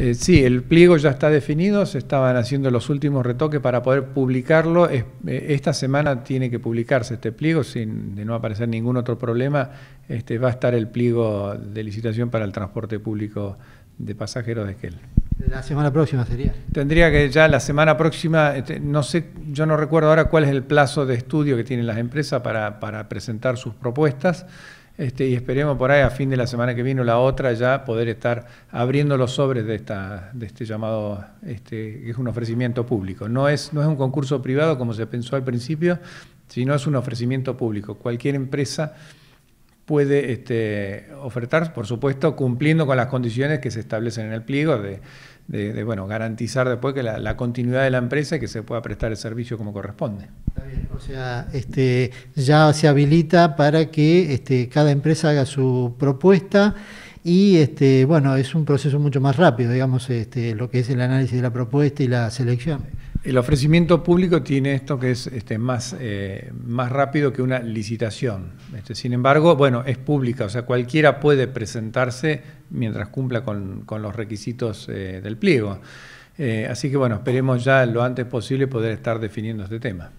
Eh, sí, el pliego ya está definido, se estaban haciendo los últimos retoques para poder publicarlo. Eh, esta semana tiene que publicarse este pliego, sin de no aparecer ningún otro problema. Este, va a estar el pliego de licitación para el transporte público de pasajeros de Esquel. La semana próxima sería. Tendría que ya la semana próxima, este, no sé, yo no recuerdo ahora cuál es el plazo de estudio que tienen las empresas para, para presentar sus propuestas. Este, y esperemos por ahí a fin de la semana que viene o la otra ya poder estar abriendo los sobres de, esta, de este llamado, este, que es un ofrecimiento público. No es, no es un concurso privado como se pensó al principio, sino es un ofrecimiento público. Cualquier empresa puede este, ofertar, por supuesto, cumpliendo con las condiciones que se establecen en el pliego de, de, bueno, garantizar después que la, continuidad de la empresa y que se pueda prestar el servicio como corresponde. o sea, este, ya se habilita para que este, cada empresa haga su propuesta y este, bueno, es un proceso mucho más rápido, digamos, este, lo que es el análisis de la propuesta y la selección. El ofrecimiento público tiene esto que es este, más, eh, más rápido que una licitación. Este, sin embargo, bueno, es pública, o sea, cualquiera puede presentarse mientras cumpla con, los requisitos eh, del pliego. Eh, así que bueno, esperemos ya lo antes posible poder estar definiendo este tema.